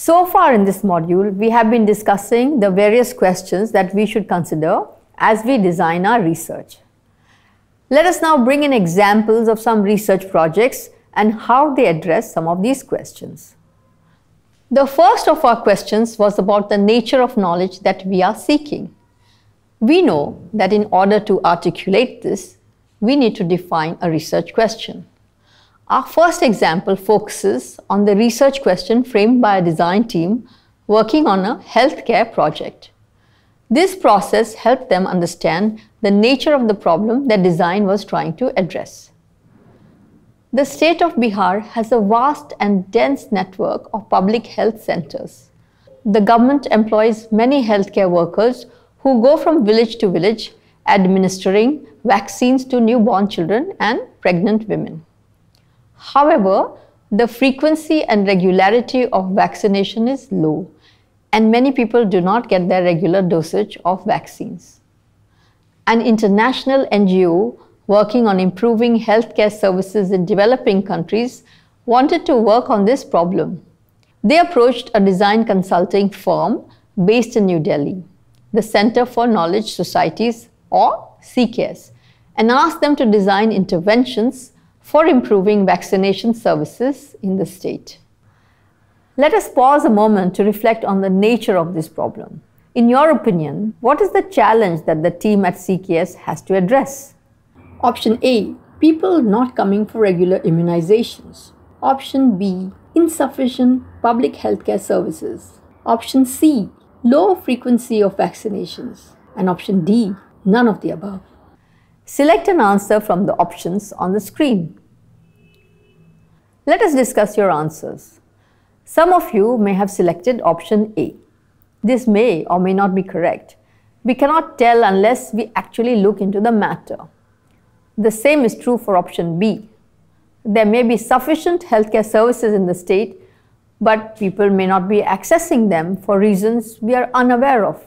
So far in this module, we have been discussing the various questions that we should consider as we design our research. Let us now bring in examples of some research projects and how they address some of these questions. The first of our questions was about the nature of knowledge that we are seeking. We know that in order to articulate this, we need to define a research question. Our first example focuses on the research question framed by a design team working on a healthcare project. This process helped them understand the nature of the problem that design was trying to address. The state of Bihar has a vast and dense network of public health centers. The government employs many healthcare workers who go from village to village administering vaccines to newborn children and pregnant women. However, the frequency and regularity of vaccination is low and many people do not get their regular dosage of vaccines. An international NGO working on improving healthcare services in developing countries wanted to work on this problem. They approached a design consulting firm based in New Delhi, the Center for Knowledge Societies or CKS, and asked them to design interventions for improving vaccination services in the state. Let us pause a moment to reflect on the nature of this problem. In your opinion, what is the challenge that the team at CKS has to address? Option A People not coming for regular immunizations. Option B Insufficient public healthcare services. Option C Low frequency of vaccinations. And option D None of the above. Select an answer from the options on the screen. Let us discuss your answers. Some of you may have selected option A. This may or may not be correct. We cannot tell unless we actually look into the matter. The same is true for option B. There may be sufficient healthcare services in the state, but people may not be accessing them for reasons we are unaware of.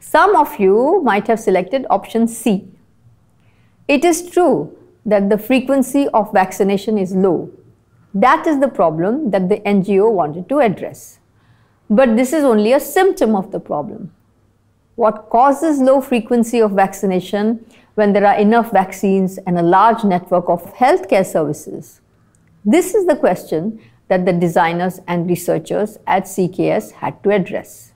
Some of you might have selected option C. It is true that the frequency of vaccination is low. That is the problem that the NGO wanted to address. But this is only a symptom of the problem. What causes low frequency of vaccination when there are enough vaccines and a large network of healthcare services? This is the question that the designers and researchers at CKS had to address.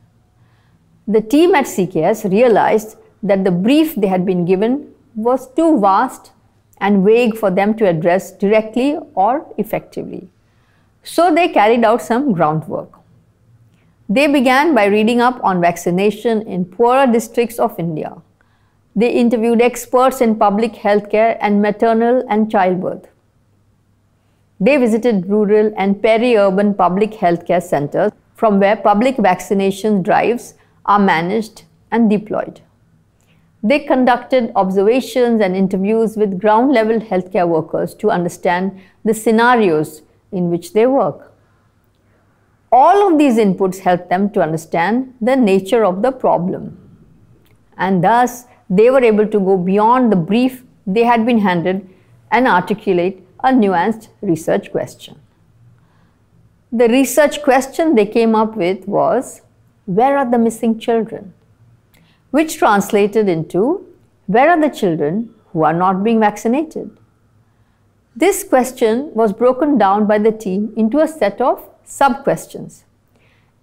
The team at CKS realized that the brief they had been given was too vast and vague for them to address directly or effectively. So they carried out some groundwork. They began by reading up on vaccination in poorer districts of India. They interviewed experts in public health care and maternal and childbirth. They visited rural and peri-urban public health care centers from where public vaccination drives are managed and deployed. They conducted observations and interviews with ground level healthcare workers to understand the scenarios in which they work. All of these inputs helped them to understand the nature of the problem. And thus, they were able to go beyond the brief they had been handed and articulate a nuanced research question. The research question they came up with was where are the missing children? Which translated into, where are the children who are not being vaccinated? This question was broken down by the team into a set of sub-questions.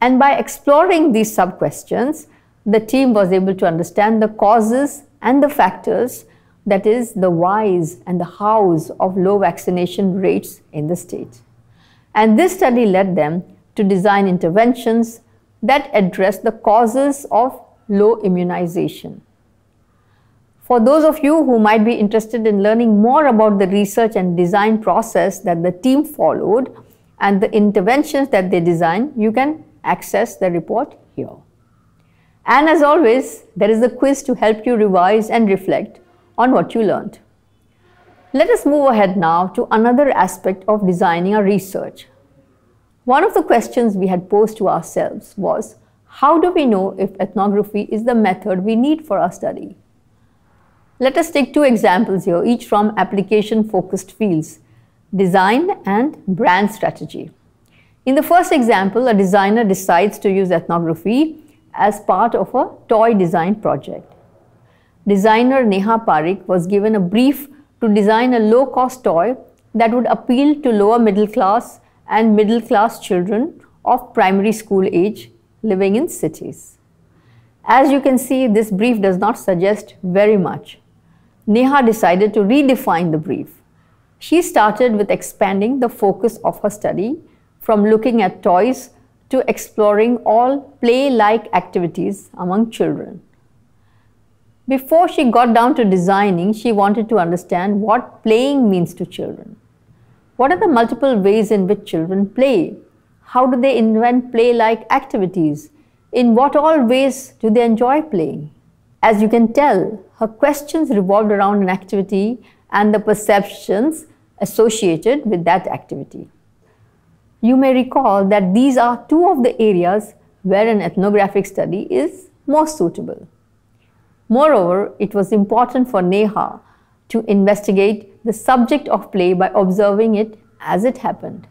And by exploring these sub-questions, the team was able to understand the causes and the factors, that is, the whys and the hows of low vaccination rates in the state. And this study led them to design interventions that address the causes of low immunization. For those of you who might be interested in learning more about the research and design process that the team followed and the interventions that they designed, you can access the report here. And as always, there is a quiz to help you revise and reflect on what you learned. Let us move ahead now to another aspect of designing a research, one of the questions we had posed to ourselves was, how do we know if ethnography is the method we need for our study? Let us take two examples here, each from application-focused fields, design and brand strategy. In the first example, a designer decides to use ethnography as part of a toy design project. Designer Neha Parikh was given a brief to design a low-cost toy that would appeal to lower middle class and middle class children of primary school age living in cities. As you can see, this brief does not suggest very much. Neha decided to redefine the brief. She started with expanding the focus of her study from looking at toys to exploring all play-like activities among children. Before she got down to designing, she wanted to understand what playing means to children. What are the multiple ways in which children play? How do they invent play-like activities? In what all ways do they enjoy playing? As you can tell, her questions revolved around an activity and the perceptions associated with that activity. You may recall that these are two of the areas where an ethnographic study is most suitable. Moreover, it was important for Neha to investigate the subject of play by observing it as it happened.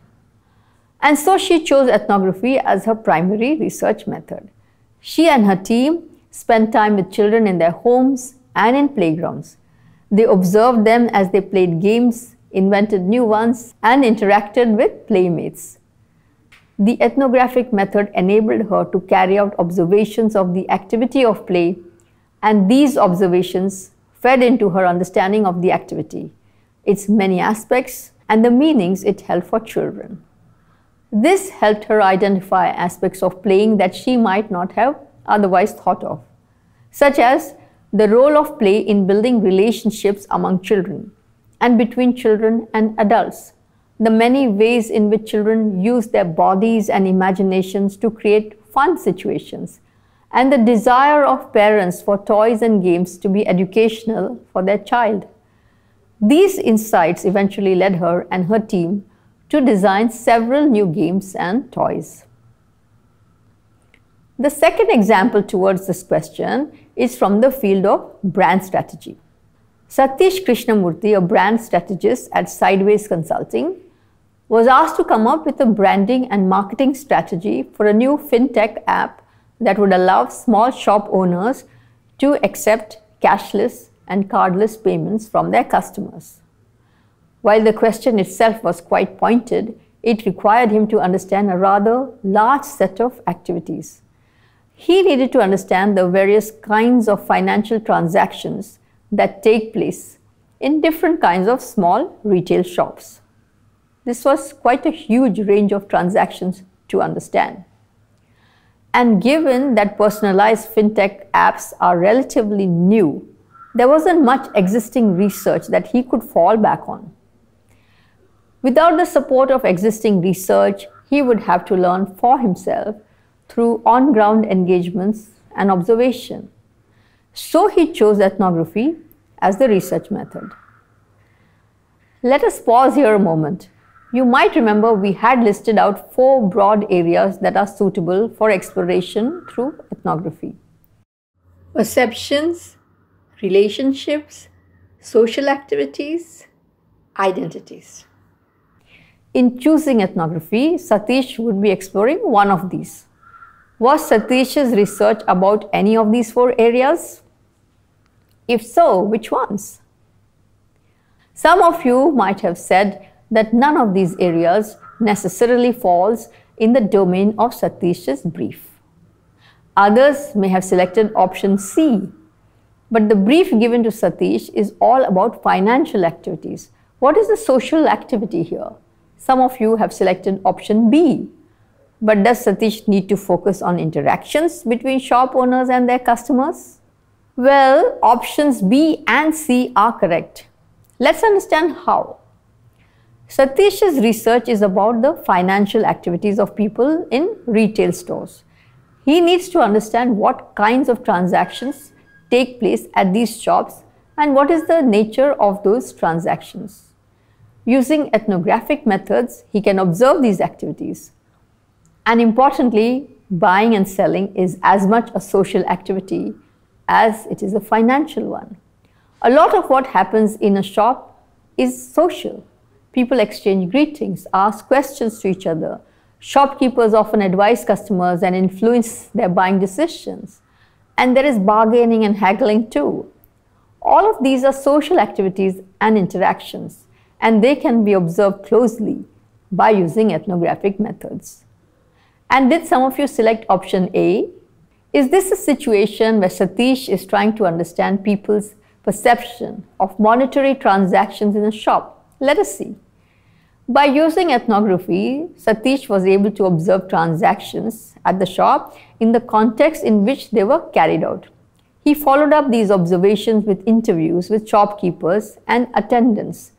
And so she chose ethnography as her primary research method. She and her team spent time with children in their homes and in playgrounds. They observed them as they played games, invented new ones, and interacted with playmates. The ethnographic method enabled her to carry out observations of the activity of play, and these observations fed into her understanding of the activity, its many aspects, and the meanings it held for children. This helped her identify aspects of playing that she might not have otherwise thought of, such as the role of play in building relationships among children and between children and adults, the many ways in which children use their bodies and imaginations to create fun situations, and the desire of parents for toys and games to be educational for their child. These insights eventually led her and her team to design several new games and toys. The second example towards this question is from the field of brand strategy. Satish Krishnamurthy, a brand strategist at Sideways Consulting, was asked to come up with a branding and marketing strategy for a new fintech app that would allow small shop owners to accept cashless and cardless payments from their customers. While the question itself was quite pointed, it required him to understand a rather large set of activities. He needed to understand the various kinds of financial transactions that take place in different kinds of small retail shops. This was quite a huge range of transactions to understand. And given that personalized fintech apps are relatively new, there wasn't much existing research that he could fall back on. Without the support of existing research, he would have to learn for himself through on ground engagements and observation. So he chose ethnography as the research method. Let us pause here a moment. You might remember we had listed out four broad areas that are suitable for exploration through ethnography. Perceptions, relationships, social activities, identities. In choosing ethnography, Satish would be exploring one of these. Was Satish's research about any of these four areas? If so, which ones? Some of you might have said that none of these areas necessarily falls in the domain of Satish's brief. Others may have selected option C, but the brief given to Satish is all about financial activities. What is the social activity here? Some of you have selected option B. But does Satish need to focus on interactions between shop owners and their customers? Well, options B and C are correct. Let's understand how. Satish's research is about the financial activities of people in retail stores. He needs to understand what kinds of transactions take place at these shops and what is the nature of those transactions. Using ethnographic methods, he can observe these activities. And importantly, buying and selling is as much a social activity as it is a financial one. A lot of what happens in a shop is social. People exchange greetings, ask questions to each other, Shopkeepers often advise customers and influence their buying decisions. And there is bargaining and haggling too. All of these are social activities and interactions, and they can be observed closely by using ethnographic methods. And did some of you select option A? Is this a situation where Satish is trying to understand people's perception of monetary transactions in a shop? Let us see. By using ethnography, Satish was able to observe transactions at the shop in the context in which they were carried out. He followed up these observations with interviews with shopkeepers and attendants.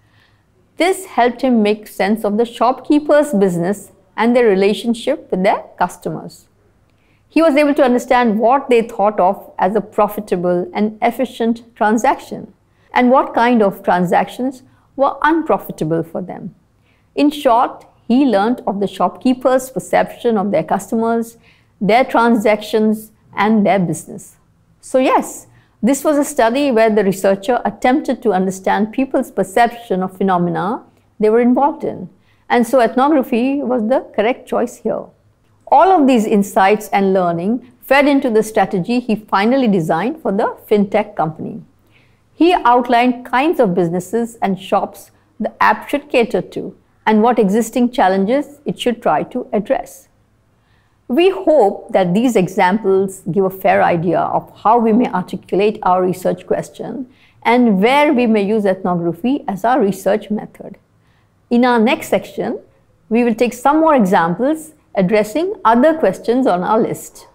This helped him make sense of the shopkeepers' business and their relationship with their customers. He was able to understand what they thought of as a profitable and efficient transaction and what kind of transactions were unprofitable for them. In short, he learned of the shopkeepers' perception of their customers, their transactions, and their business. So, yes, this was a study where the researcher attempted to understand people's perception of phenomena they were involved in. And so, ethnography was the correct choice here. All of these insights and learning fed into the strategy he finally designed for the fintech company. He outlined kinds of businesses and shops the app should cater to and what existing challenges it should try to address. We hope that these examples give a fair idea of how we may articulate our research question and where we may use ethnography as our research method. In our next section, we will take some more examples addressing other questions on our list.